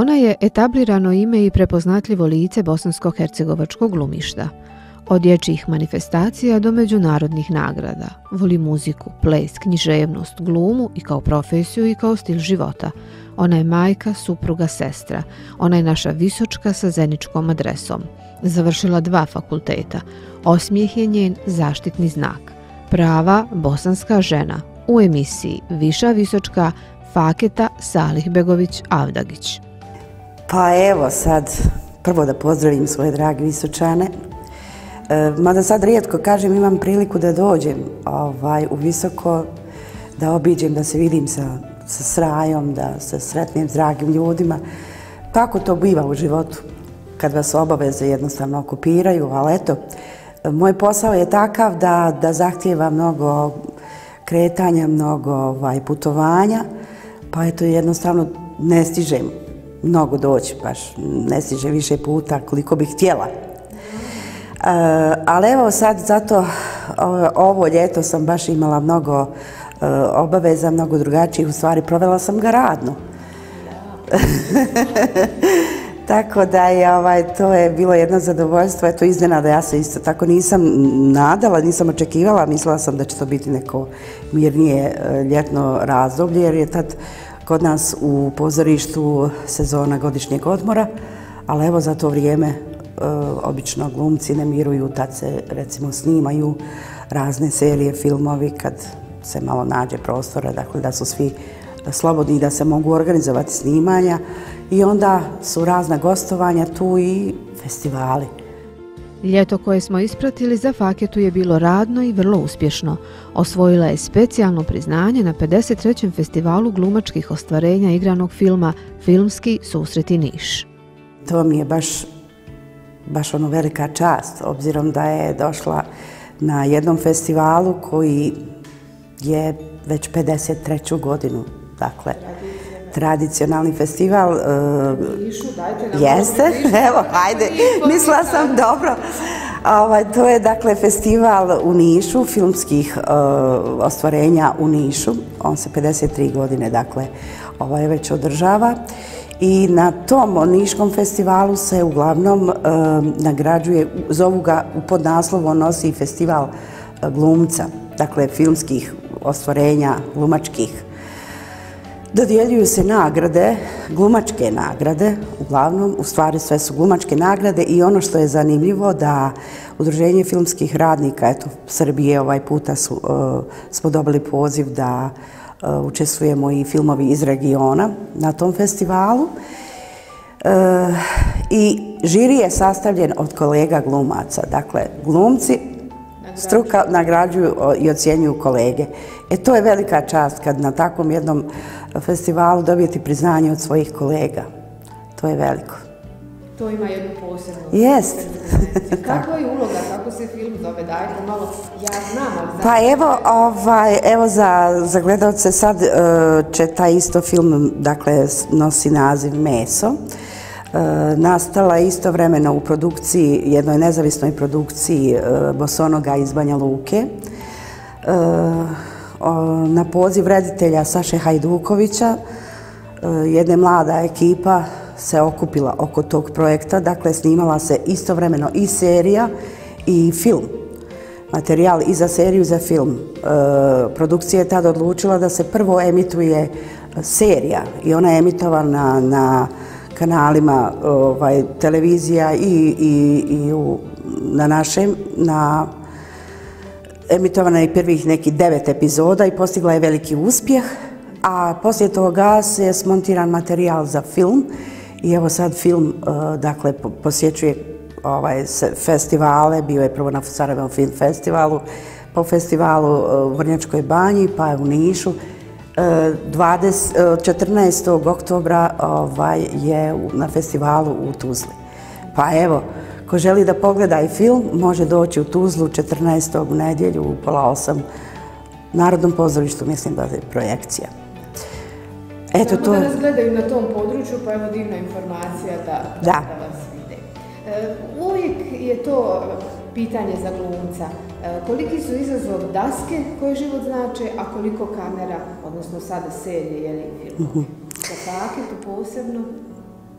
Ona je etablirano ime i prepoznatljivo lice bosansko-hercegovačkog glumišta. Od dječjih manifestacija do međunarodnih nagrada. Voli muziku, ples, književnost, glumu i kao profesiju i kao stil života. Ona je majka, supruga, sestra. Ona je naša visočka sa zeničkom adresom. Završila dva fakulteta. Osmijeh je njen zaštitni znak. Prava bosanska žena u emisiji Viša Visočka Faketa Salih Begović Avdagić. Pa evo sad, prvo da pozdravim svoje dragi Visočane. E, mada sad rijetko kažem imam priliku da dođem ovaj, u Visoko, da obiđem, da se vidim sa, sa srajom, da se sretnem s dragim ljudima. Tako to biva u životu kad vas obaveze jednostavno okupiraju, ali eto, moj posao je takav da, da zahtjeva mnogo kretanja, mnogo ovaj, putovanja, pa eto jednostavno ne stižem mnogo doći, baš ne stiže više puta koliko bih htjela. E, ali evo sad zato e, ovo ljeto sam baš imala mnogo e, obaveza, mnogo drugačijih, u stvari provela sam ga radno. Tako da je, ovaj, to je bilo jedno zadovoljstvo, eto iznenada, ja se isto tako nisam nadala, nisam očekivala, mislila sam da će to biti neko mirnije e, ljetno razdoblje, jer je tad kod nas u pozorištu sezona godišnjeg odmora, ali evo za to vrijeme e, obično glumci ne miruju, tad se recimo snimaju razne serije, filmovi, kad se malo nađe prostora, dakle da su svi slobodni da se mogu organizovati snimanja i onda su razna gostovanja tu i festivali. Ljeto koje smo ispratili za Faketu je bilo radno i vrlo uspješno. Osvojila je specijalno priznanje na 53. festivalu glumačkih ostvarenja igranog filma Filmski susreti Niš. To mi je baš, baš ono velika čast, obzirom da je došla na jednom festivalu koji je već 53. godinu dakle, tradicionalni festival. Uh, jeste, evo, hajde, mislila sam dobro. Ovaj, to je, dakle, festival u Nišu, filmskih uh, ostvarenja u Nišu. On se 53 godine, dakle, ovaj, već održava. I na tom Niškom festivalu se uglavnom uh, nagrađuje, zovu ga u podnaslovu, nosi festival uh, glumca, dakle, filmskih ostvarenja, glumačkih Dodijeljuju se nagrade, glumačke nagrade, uglavnom, u stvari sve su glumačke nagrade i ono što je zanimljivo da Udruženje filmskih radnika, eto, Srbije ovaj puta su, uh, smo dobili poziv da uh, učestvujemo i filmovi iz regiona na tom festivalu. Uh, I žiri je sastavljen od kolega glumaca, dakle, glumci struka nagrađuju i ocjenjuju kolege. E to je velika čast kad na takvom jednom festivalu dobijete priznanje od svojih kolega. To je veliko. To ima jednu posebnu. Jest. Kako je uloga, kako se film zove? Dajte malo, ja znam, ali znam. Pa evo, ovaj, evo za, za gledalce sad uh, će taj isto film, dakle, nosi naziv Meso. Uh, Eh, nastala istovremeno u produkciji, jednoj nezavisnoj produkciji eh, Bosonoga iz Banja Luke. Eh, na poziv reditelja Saše Hajdukovića, jedna mlada ekipa se okupila oko tog projekta, dakle snimala se istovremeno i serija i film. Materijal i za seriju i za film. Produkcija je tada odlučila da se prvo emituje serija i ona je emitovana na kanalima ovaj, televizija i, i, i u, na našem, na emitovana je prvih nekih devet epizoda i postigla je veliki uspjeh, a poslije toga se je smontiran materijal za film i evo sad film eh, dakle, posjećuje ovaj, festivale, bio je prvo na Sarajevom film festivalu, po festivalu eh, u Vrnjačkoj banji, pa je u Nišu. 20, uh, 14. oktobra ovaj, je na festivalu u Tuzli. Pa evo, Ko želi da pogleda i film, može doći u Tuzlu 14. u nedjelju u pola osam Narodnom pozorištu, mislim da je projekcija. Eto, to... Da nas gledaju na tom području, pa evo divna informacija da, da. da vas vide. E, uvijek je to pitanje za glumca. E, koliki su izazov daske koje život znače, a koliko kamera, odnosno sada serije, je li -huh. Za paketu posebno?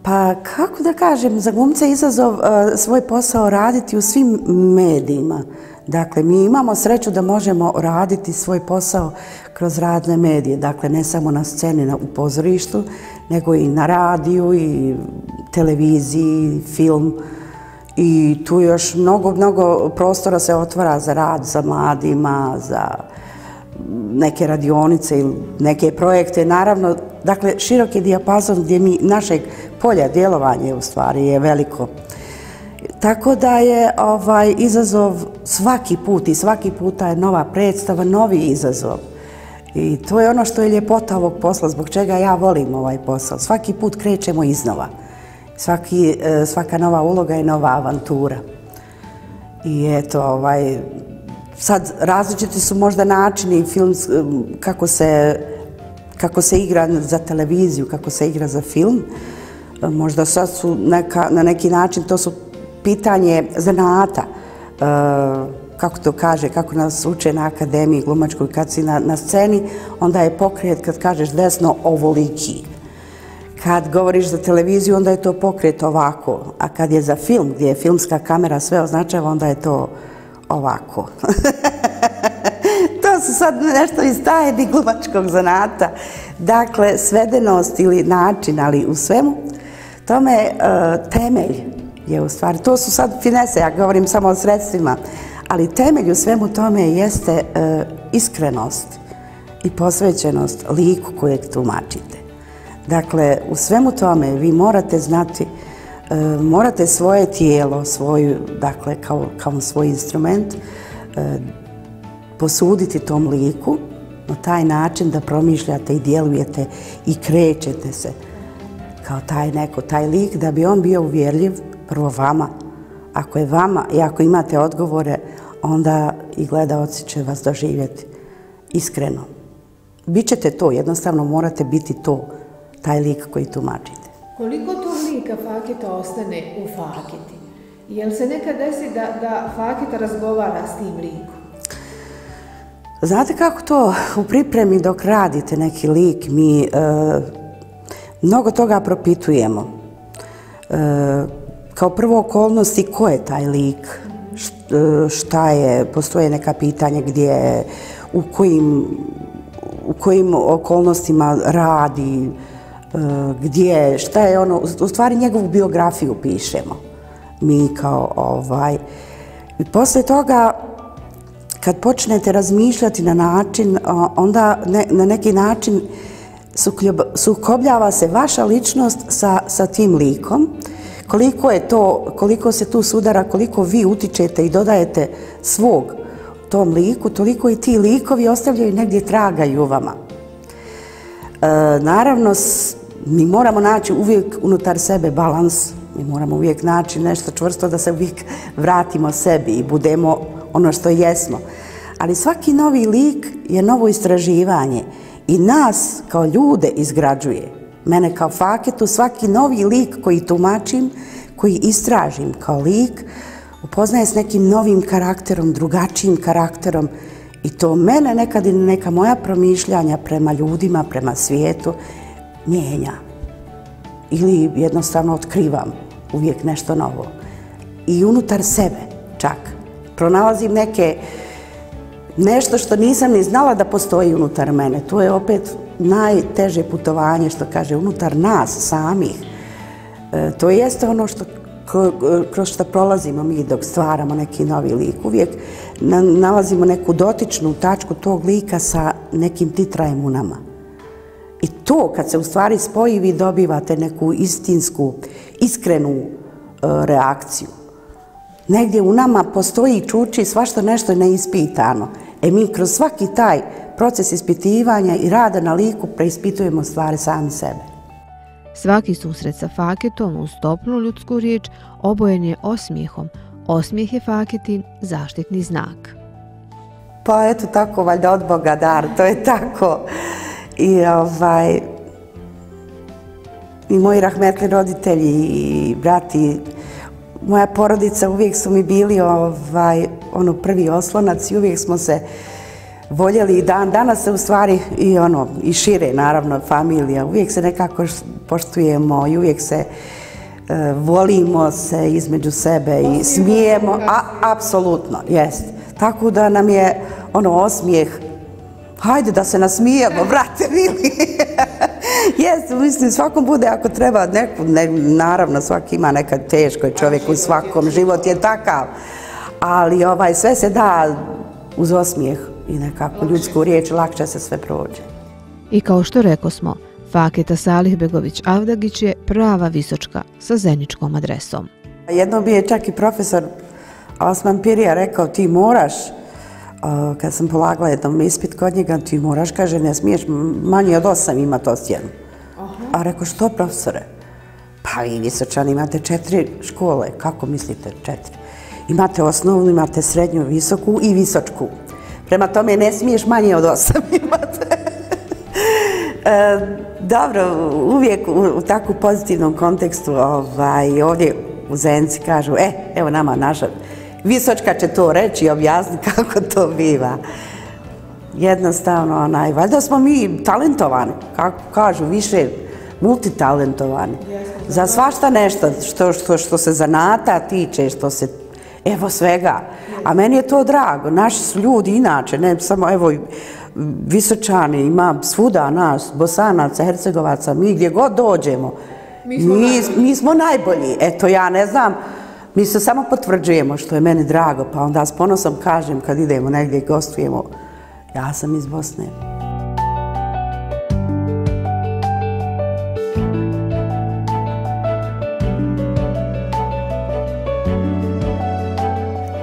Pa kako da kažem, za glumce je izazov uh, svoj posao raditi u svim medijima. Dakle, mi imamo sreću da možemo raditi svoj posao kroz radne medije. Dakle, ne samo na sceni na, u pozorištu, nego i na radiju i televiziji, film. I tu još mnogo, mnogo prostora se otvara za rad za mladima, za neke radionice ili neke projekte. Naravno, dakle, široki dijapazon gdje mi našeg polja djelovanja u stvari je veliko. Tako da je ovaj izazov svaki put i svaki puta je nova predstava, novi izazov. I to je ono što je ljepota ovog posla, zbog čega ja volim ovaj posao. Svaki put krećemo iznova. Svaki, e, svaka nova uloga je nova avantura. I eto, ovaj, sad različiti su možda načini film, kako se, kako se igra za televiziju, kako se igra za film. E, možda sad su neka, na neki način, to su pitanje zanata, e, kako to kaže, kako nas uče na akademiji glumačkoj, kad si na, na sceni, onda je pokret, kad kažeš desno, ovoliki. Kad govoriš za televiziju, onda je to pokret ovako, a kad je za film, gdje je filmska kamera sve označava, onda je to ovako. to su sad nešto iz tajni glumačkog zanata. Dakle, svedenost ili način, ali u svemu, tome je uh, temelj je u stvari, to su sad finese, ja govorim samo o sredstvima, ali temelj u svemu tome jeste uh, iskrenost i posvećenost liku kojeg tumačite. Dakle, u svemu tome vi morate znati, e, morate svoje tijelo, svoju, dakle, kao, kao svoj instrument, e, posuditi tom liku na taj način da promišljate i djelujete i krećete se kao taj neko, taj lik, da bi on bio uvjerljiv prvo vama. Ako je vama i ako imate odgovore, onda i gledalci će vas doživjeti iskreno. Bićete to, jednostavno morate biti to, taj lik koji tumačite. Koliko to lika Fakita ostane u Fakiti? Jel se nekad desi da, da Fakita razgovara s tim likom? Znate kako to u pripremi dok radite neki lik, mi e, mnogo toga propitujemo. E, kao prvo okolnosti ko je taj lik, šta je, postoje neka pitanja gdje, u kojim, u kojim okolnostima radi, e, E, gdje, šta je ono, u stvari njegovu biografiju pišemo mi kao ovaj. I posle toga, kad počnete razmišljati na način, onda ne, na neki način sukobljava se vaša ličnost sa, sa tim likom, koliko je to, koliko se tu sudara, koliko vi utičete i dodajete svog tom liku, toliko i ti likovi ostavljaju negdje tragaju vama. E, naravno, mi moramo naći uvijek unutar sebe balans, mi moramo uvijek naći nešto čvrsto da se uvijek vratimo sebi i budemo ono što jesmo. Ali svaki novi lik je novo istraživanje i nas kao ljude izgrađuje mene kao faketu, svaki novi lik koji tumačim, koji istražim kao lik, upoznaje s nekim novim karakterom, drugačijim karakterom i to mene nekad i neka moja promišljanja prema ljudima, prema svijetu mijenja. Ili jednostavno otkrivam uvijek nešto novo. I unutar sebe čak pronalazim neke nešto što nisam ni znala da postoji unutar mene. To je opet najteže putovanje, što kaže, unutar nas samih. E, to jeste ono što kroz što prolazimo mi dok stvaramo neki novi lik. Uvijek nalazimo neku dotičnu tačku tog lika sa nekim titrajem u nama. I to, kad se u stvari spoji, vi dobivate neku istinsku, iskrenu e, reakciju. Negdje u nama postoji čuči svašto nešto neispitano. E mi kroz svaki taj proces ispitivanja i rada na liku preispitujemo stvari sami sebe. Svaki susret sa faketom uz toplu ljudsku riječ obojen je osmijehom. Osmijeh je faketin zaštitni znak. Pa eto tako, valjda od Boga dar, to je tako. I ovaj, i moji rahmetli roditelji i brati, moja porodica uvijek su mi bili ovaj, ono prvi oslonac i uvijek smo se voljeli i dan danas se u stvari i ono i šire naravno familija. Uvijek se nekako poštujemo i uvijek se e, volimo se između sebe i smijemo a apsolutno jest. Tako da nam je ono osmijeh hajde da se nasmijemo brate vili Jes, mislim, svakom bude ako treba neku, ne, naravno svaki ima nekad teško je čovjek u svakom, život je takav, ali ovaj, sve se da uz osmijeh i nekako ljudsku riječ, lakše se sve prođe. I kao što reko smo, Faketa Salih Begović Avdagić je prava visočka sa zeničkom adresom. Jedno bi je čak i profesor Osman Pirija rekao ti moraš, kad sam polagala jednom ispit kod njega, ti moraš, kaže, ne smiješ manje od osam imati osjenu. A rekao, što profesore? Pa i visočan, imate četiri škole. Kako mislite četiri? Imate osnovnu, imate srednju, visoku i visočku. Prema tome ne smiješ manje od osam imati. e, dobro, uvijek u, u takvu pozitivnom kontekstu ovaj, ovdje u Zenci kažu, e, evo nama naša visočka će to reći i objasniti kako to biva. Jednostavno, onaj, valjda smo mi talentovani, kako kažu, više multitalentovani. Za svašta nešto što, što, što se zanata tiče, što se evo svega. A meni je to drago. Naši su ljudi inače, ne samo evo visočani, ima svuda nas, bosanaca, hercegovaca, mi gdje god dođemo, mi smo, mi, mi smo najbolji. Eto, ja ne znam, mi se samo potvrđujemo što je meni drago, pa onda s ponosom kažem kad idemo negdje i gostujemo, ja sam iz Bosne.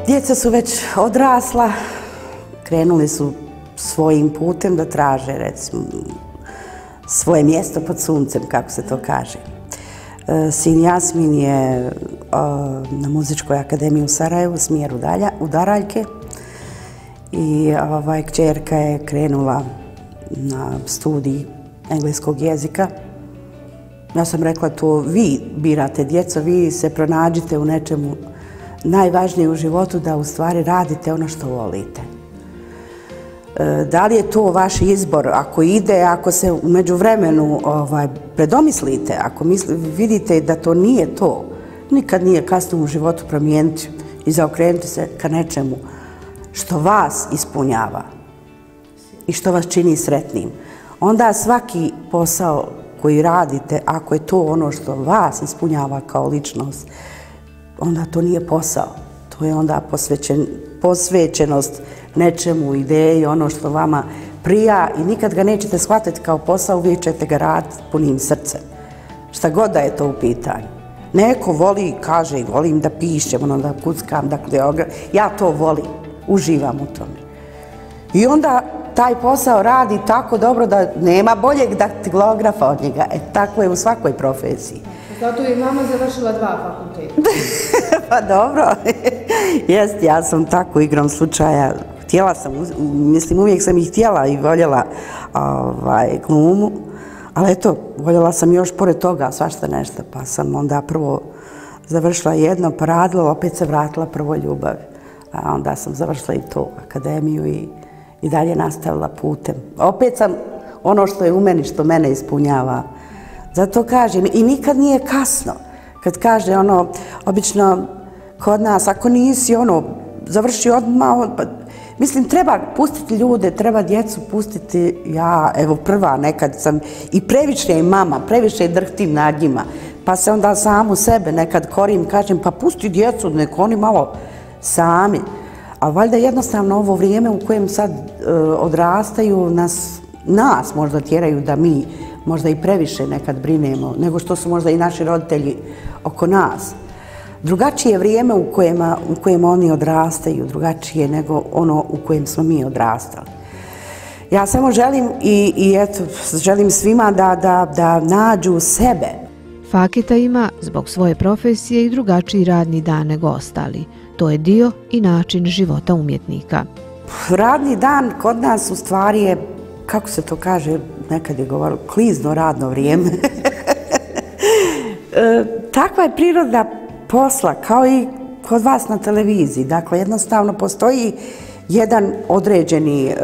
Djeca su već odrasla, krenuli su svojim putem da traže, recimo, svoje mjesto pod suncem, kako se to kaže. E, sin Jasmin je e, na muzičkoj akademiji u Sarajevu, smjer u Daraljke. I ovaj, kćerka je krenula na studij engleskog jezika. Ja sam rekla to, vi birate djeco, vi se pronađite u nečemu najvažnije u životu da u stvari radite ono što volite. E, da li je to vaš izbor? Ako ide, ako se umeđu vremenu ovaj, predomislite, ako misli, vidite da to nije to, nikad nije kasno u životu promijeniti i zaokrenuti se ka nečemu što vas ispunjava i što vas čini sretnim. Onda svaki posao koji radite, ako je to ono što vas ispunjava kao ličnost, onda to nije posao. To je onda posvećen, posvećenost nečemu, ideji, ono što vama prija i nikad ga nećete shvatiti kao posao, uvijek ćete ga raditi punim srcem. Šta god da je to u pitanju. Neko voli, kaže, volim da pišem, ono da kuckam, dakle, ja to volim, uživam u tome. I onda taj posao radi tako dobro da nema boljeg daktilografa od njega. E, tako je u svakoj profesiji. Zato je mama završila dva fakulteta. pa dobro, jest, ja sam tako igrom slučaja, htjela sam, mislim uvijek sam ih htjela i voljela ovaj, glumu, ali eto, voljela sam još pored toga svašta nešto, pa sam onda prvo završila jedno, pa radila, opet se vratila prvo ljubav. A onda sam završila i to, akademiju i, i dalje nastavila putem. Opet sam ono što je u meni, što mene ispunjava, Zato kažem, i nikad nije kasno. Kad kaže ono, obično kod nas, ako nisi ono, završi odmah, pa, mislim, treba pustiti ljude, treba djecu pustiti, ja, evo, prva nekad sam, i previše je mama, previše drhtim nad njima, pa se onda samu sebe nekad korim, kažem, pa pusti djecu, nek oni malo sami. A valjda jednostavno ovo vrijeme u kojem sad e, odrastaju nas, nas možda tjeraju da mi možda i previše nekad brinemo, nego što su možda i naši roditelji oko nas. Drugačije vrijeme u kojem, u kojem oni odrastaju, drugačije nego ono u kojem smo mi odrastali. Ja samo želim i, i eto, želim svima da, da, da nađu sebe. Fakita ima zbog svoje profesije i drugačiji radni dan nego ostali. To je dio i način života umjetnika. Radni dan kod nas u stvari je, kako se to kaže, nekad je govorilo, klizno radno vrijeme. e, takva je priroda posla, kao i kod vas na televiziji. Dakle, jednostavno postoji jedan određeni, e,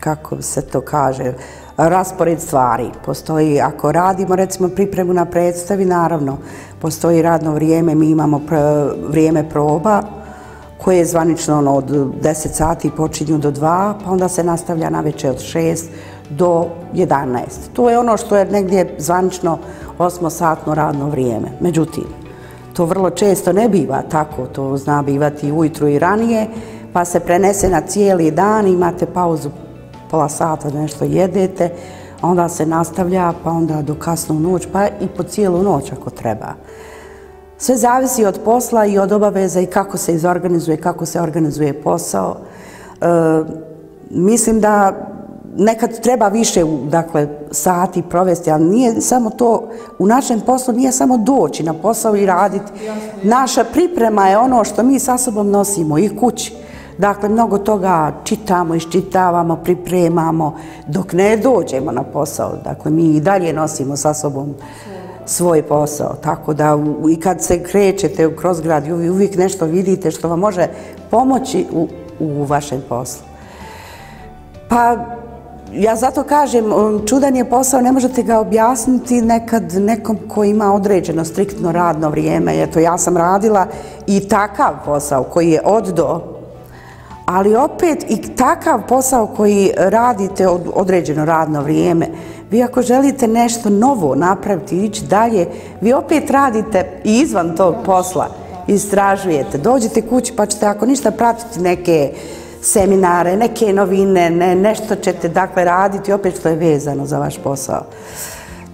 kako se to kaže, raspored stvari. Postoji, ako radimo recimo pripremu na predstavi, naravno, postoji radno vrijeme, mi imamo e, vrijeme proba, koje je zvanično ono, od 10 sati počinju do 2, pa onda se nastavlja na večer od 6 do 11. To je ono što je negdje zvanično 8-satno radno vrijeme. Međutim, to vrlo često ne biva tako, to zna bivati ujutru i ranije, pa se prenese na cijeli dan, imate pauzu pola sata, nešto jedete, onda se nastavlja, pa onda do kasnu noć, pa i po cijelu noć ako treba. Sve zavisi od posla i od obaveza i kako se izorganizuje, kako se organizuje posao. E, mislim da nekad treba više dakle, sati provesti, ali nije samo to, u našem poslu nije samo doći na posao i raditi. Naša priprema je ono što mi sa sobom nosimo i kući. Dakle, mnogo toga čitamo, iščitavamo, pripremamo dok ne dođemo na posao. Dakle, mi i dalje nosimo sa sobom svoj posao. Tako da i kad se krećete kroz grad, uvijek nešto vidite što vam može pomoći u, u vašem poslu. Pa, ja zato kažem, um, čudan je posao, ne možete ga objasniti nekad nekom ko ima određeno striktno radno vrijeme. Eto, ja sam radila i takav posao koji je od do, ali opet i takav posao koji radite od određeno radno vrijeme, vi ako želite nešto novo napraviti i ići dalje, vi opet radite i izvan tog posla, istražujete, dođete kući pa ćete ako ništa pratiti neke seminare, neke novine, ne, nešto ćete dakle raditi opet što je vezano za vaš posao.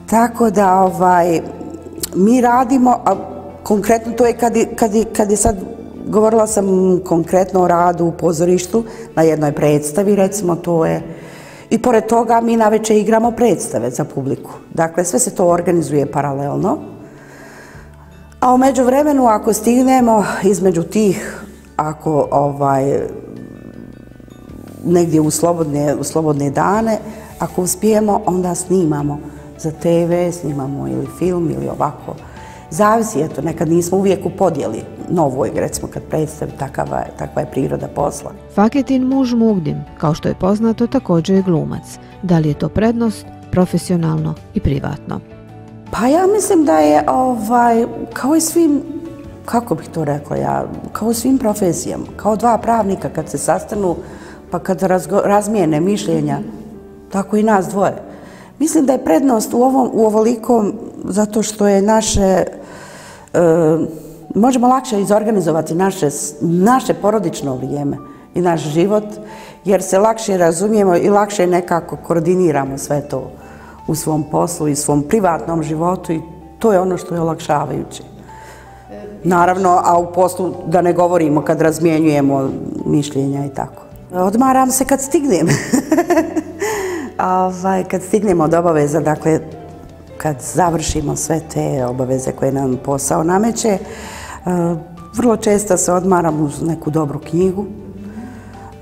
Tako da ovaj, mi radimo, a konkretno to je kad, kad, kad je sad govorila sam konkretno o radu u pozorištu na jednoj predstavi, recimo to je I pored toga mi na večer igramo predstave za publiku. Dakle, sve se to organizuje paralelno. A umeđu vremenu, ako stignemo između tih, ako ovaj, negdje u slobodne, u slobodne dane, ako uspijemo, onda snimamo za TV, snimamo ili film ili ovako. Zavisi, eto, nekad nismo uvijek u podjeli novoj, recimo kad predstavi, takava takva je priroda posla. Faketin muž Mugdim, kao što je poznato, također je glumac. Da li je to prednost, profesionalno i privatno? Pa ja mislim da je ovaj, kao i svim, kako bih to rekla ja, kao i svim profesijama, kao dva pravnika kad se sastanu, pa kad razgo, razmijene mišljenja, tako i nas dvoje. Mislim da je prednost u ovom u ovolikom zato što je naše e, možemo lakše izorganizovati naše naše porodično vrijeme i naš život jer se lakše razumijemo i lakše nekako koordiniramo sve to u svom poslu i svom privatnom životu i to je ono što je olakšavajuće. Naravno, a u poslu da ne govorimo kad razmjenjujemo mišljenja i tako. Odmaram se kad stignem. ovaj, kad stignemo od obaveza, dakle, kad završimo sve te obaveze koje nam posao nameće, eh, vrlo često se odmaram uz neku dobru knjigu.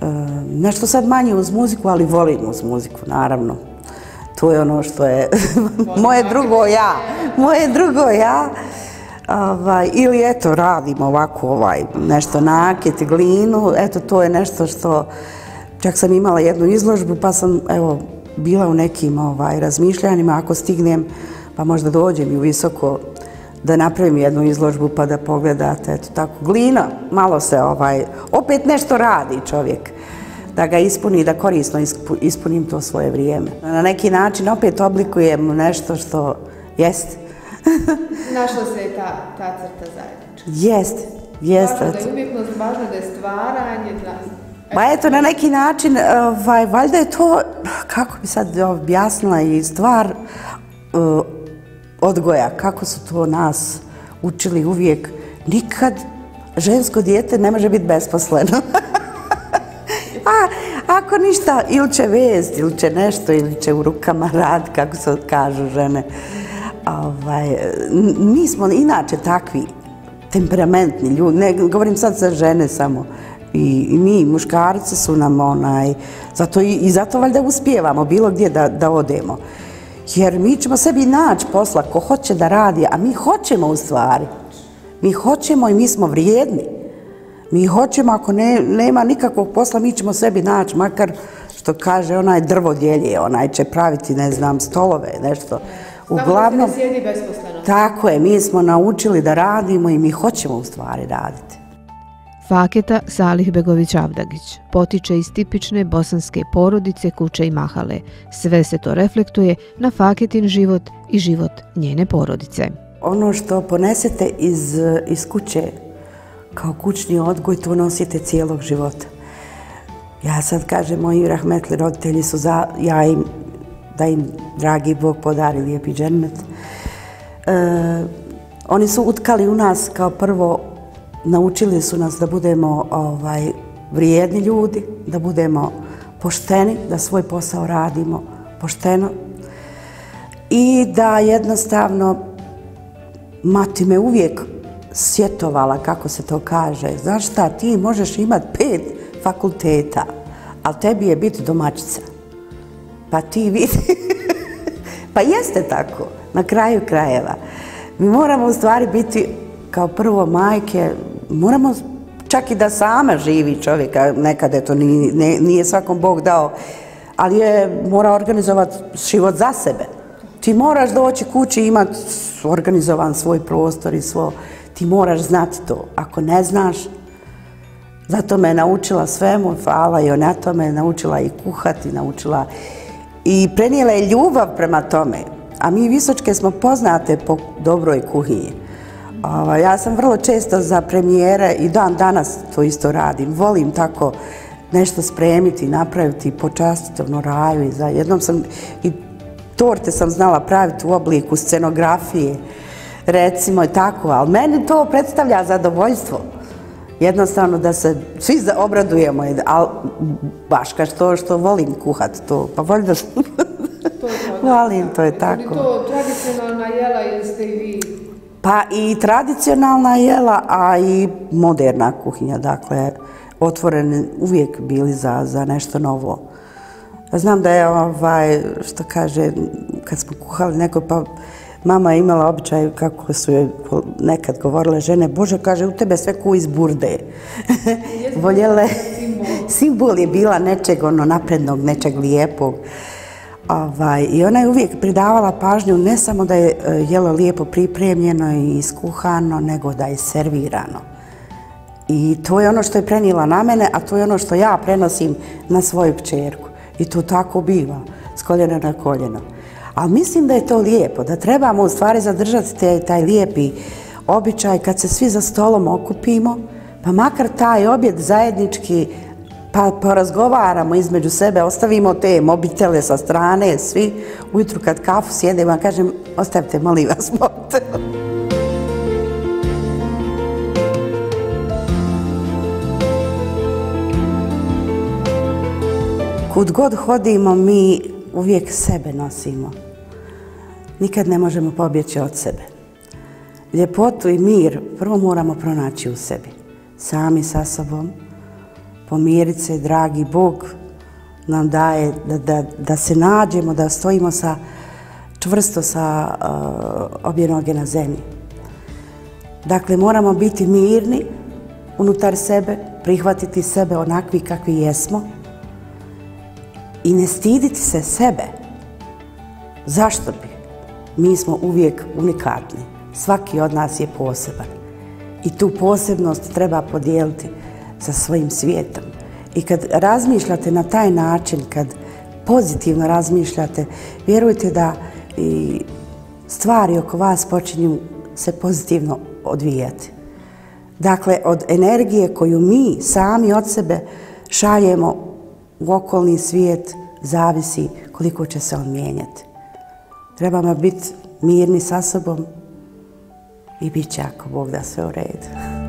E, nešto sad manje uz muziku, ali volim uz muziku, naravno. To je ono što je moje drugo ja. Moje drugo ja. Ovaj, ili eto, radim ovako ovaj, nešto nakit, glinu. Eto, to je nešto što... Čak sam imala jednu izložbu, pa sam, evo, bila u nekim ovaj, razmišljanjima, ako stignem, pa možda dođem i u visoko da napravim jednu izložbu pa da pogledate, eto tako, glina, malo se ovaj, opet nešto radi čovjek, da ga ispuni, da korisno ispunim to svoje vrijeme. Na neki način opet oblikujem nešto što jeste Našla se je ta, ta crta zajednička. Jest, jest. Važno da je umjetnost, važno da je stvaranje, da Pa eto, na neki način, ovaj, valjda je to, kako bi sad objasnila, i stvar uh, odgoja, kako su to nas učili uvijek. Nikad žensko dijete ne može biti besposleno. A ako ništa, ili će vest, ili će nešto, ili će u rukama rad, kako se kažu žene. Ovaj, mi smo inače takvi temperamentni ljudi, ne govorim sad za žene samo, I, i mi, muškarci su nam onaj, zato i, i zato valjda uspijevamo bilo gdje da, da odemo. Jer mi ćemo sebi naći posla ko hoće da radi, a mi hoćemo u stvari. Mi hoćemo i mi smo vrijedni. Mi hoćemo, ako ne, nema nikakvog posla, mi ćemo sebi naći, makar što kaže onaj drvo djelje, onaj će praviti, ne znam, stolove, nešto. Uglavnom, Kako sjedi besposleno? Tako je, mi smo naučili da radimo i mi hoćemo u stvari raditi. Faketa Salih Begović Avdagić potiče iz tipične bosanske porodice kuće i mahale. Sve se to reflektuje na Faketin život i život njene porodice. Ono što ponesete iz, iz kuće kao kućni odgoj, to nosite cijelog života. Ja sad kažem, moji rahmetli roditelji su za, ja im, da im dragi Bog podari lijepi džennet. E, oni su utkali u nas kao prvo, naučili su nas da budemo ovaj, vrijedni ljudi, da budemo pošteni, da svoj posao radimo pošteno i da jednostavno mati me uvijek sjetovala, kako se to kaže. Znaš šta, ti možeš imati pet fakulteta, ali tebi je biti domaćica. Pa ti vidi. pa jeste tako, na kraju krajeva. Mi moramo u stvari biti kao prvo majke, moramo čak i da sama živi čovjeka, nekada je to nije, nije svakom Bog dao, ali je mora organizovati život za sebe. Ti moraš doći kući i imati organizovan svoj prostor i svo, ti moraš znati to. Ako ne znaš, zato me je naučila svemu, hvala joj na tome, naučila i kuhati, naučila i prenijela je ljubav prema tome. A mi Visočke smo poznate po dobroj kuhinji. Ovaj, ja sam vrlo često za premijere i dan danas to isto radim. Volim tako nešto spremiti, napraviti, počastiti ono raju. Jednom sam i torte sam znala praviti u obliku scenografije recimo i tako, ali meni to predstavlja zadovoljstvo. Jednostavno da se svi obradujemo, ali baš kao što, što volim kuhat to, pa volim da volim, to je tako. Je to tradicionalna jela ili ste i vi? Pa i tradicionalna jela, a i moderna kuhinja, dakle, otvoreni uvijek bili za, za nešto novo. Znam da je, ovaj, što kaže, kad smo kuhali neko, pa Mama je imala običaj, kako su joj nekad govorile žene, Bože, kaže, u tebe sve ku iz burde. Voljele, simbol je bila nečeg ono naprednog, nečeg lijepog. Ovaj, I ona je uvijek pridavala pažnju ne samo da je e, jelo lijepo pripremljeno i iskuhano, nego da je servirano. I to je ono što je prenijela na mene, a to je ono što ja prenosim na svoju pčerku. I to tako biva, s koljena na koljeno. Ali mislim da je to lijepo, da trebamo u stvari zadržati te, taj lijepi običaj kad se svi za stolom okupimo, pa makar taj objed zajednički pa porazgovaramo između sebe, ostavimo te mobitele sa strane, svi ujutru kad kafu sjedemo, ja kažem, ostavite, molim vas, mobitel. Kud god hodimo, mi uvijek sebe nosimo nikad ne možemo pobjeći od sebe. Ljepotu i mir prvo moramo pronaći u sebi. Sami sa sobom, pomiriti se, dragi Bog nam daje da, da, da se nađemo, da stojimo sa, čvrsto sa uh, obje noge na zemlji. Dakle, moramo biti mirni unutar sebe, prihvatiti sebe onakvi kakvi jesmo i ne stiditi se sebe. Zašto bi? mi smo uvijek unikatni. Svaki od nas je poseban. I tu posebnost treba podijeliti sa svojim svijetom. I kad razmišljate na taj način, kad pozitivno razmišljate, vjerujte da i stvari oko vas počinju se pozitivno odvijati. Dakle, od energije koju mi sami od sebe šaljemo u okolni svijet, zavisi koliko će se on mijenjati. Trebamo biti mirni sa sobom i bit će ako Bog da sve u redu.